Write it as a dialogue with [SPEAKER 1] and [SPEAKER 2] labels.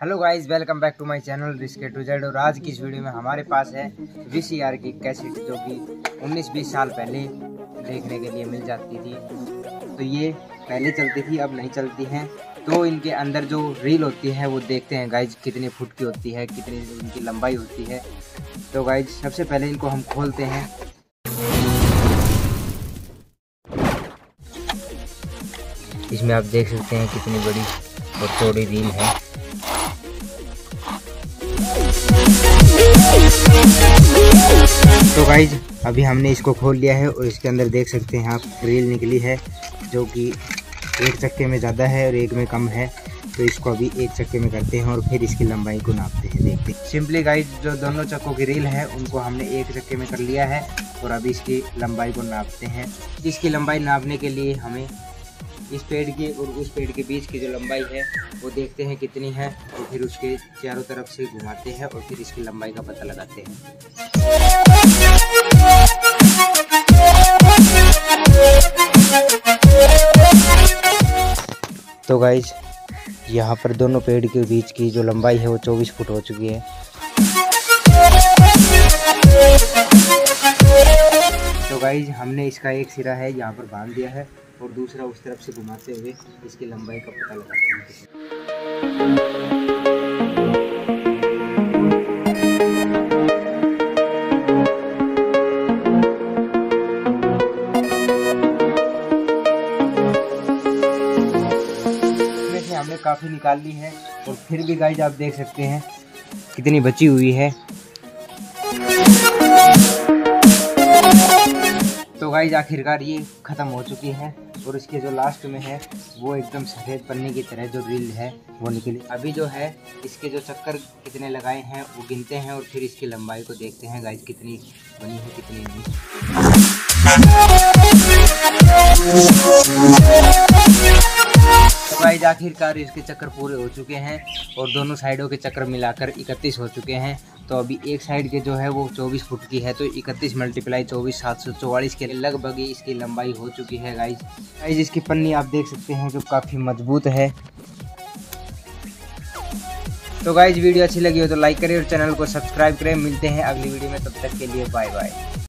[SPEAKER 1] Hello guys welcome back to my channel risky to Z और आज की इस वीडियो में हमारे पास है वीसीआर की कैसेट जो कि 19-20 साल पहले देखने के लिए मिल जाती थी। तो ये पहले चलती थी, अब नहीं चलती हैं। तो इनके अंदर जो रील होती है, वो देखते हैं गाइज़ कितने फुट की होती है, कितनी इनकी लंबाई होती है। तो गाइज़ सबसे पहले इनको हम खोलते हैं। इसमें आप देख सकते हैं कितनी बड़ी और चौड़ी रील है। तो गाइज़ अभी हमने इसको खोल लिया है और इसके अंदर देख सकते हैं आप रील निकली है, जो कि एक चक्के में ज़्यादा है और एक में कम है। तो इसको अभी एक चक्के में करते हैं और फिर इसकी लंबाई को नापते हैं, देखते हैं। सिंपली गाइज़ जो दोनों चक्कों की रील है, उनको हमने एक चक्के में कर लिया है और अभी इसकी लंबाई को नापते हैं। इसकी लंबाई नापने के लिए हमें इस पेड़ की और उस पेड़ के बीच की जो लंबाई है, वो देखते हैं कितनी है और फिर उसके चारों तरफ़ से घुमाते हैं और फिर इसकी लंबाई का पता लगाते हैं। तो गाइज़ यहाँ पर दोनों पेड़ के बीच की जो लंबाई है, वो 24 फुट हो चुकी है। तो गाइज़ हमने इसका एक सिरा है, यहाँ पर बाँध दिया है। और दूसरा उस तरफ़ से घुमाते हुए इसकी लंबाई का पता लगाते हैं। हमने काफ़ी निकाल ली है और फिर भी गाइज़ आप देख सकते हैं कितनी बची हुई है। तो गाइज़ आखिरकार ये ख़त्म हो चुकी है। और इसके जो लास्ट में है, वो एकदम सफ़ेद पन्नी की तरह जो रील है, वो निकली। अभी जो है, इसके जो चक्कर कितने लगाए हैं, वो गिनते हैं और फिर इसकी लंबाई को देखते हैं। गाइज़ कितनी बनी है, कितनी नहीं। तो गाइज़ आखिरकार इसके चक्कर पूरे हो चुके हैं और दोनों साइडों के चक्कर मिलाकर इकतीस हो चुके हैं। तो अभी एक साइड के जो है वो 24 फुट की है तो इकतीस मल्टीप्लाई चौबीस सात सौ चौवालीस के लगभग इसकी लंबाई हो चुकी है गाइज़ गाइज़ इसकी पन्नी आप देख सकते हैं जो काफ़ी मज़बूत है। तो गाइज़ वीडियो अच्छी लगी हो तो लाइक करें और चैनल को सब्सक्राइब करें। मिलते हैं अगली वीडियो में, तब तक के लिए बाय बाय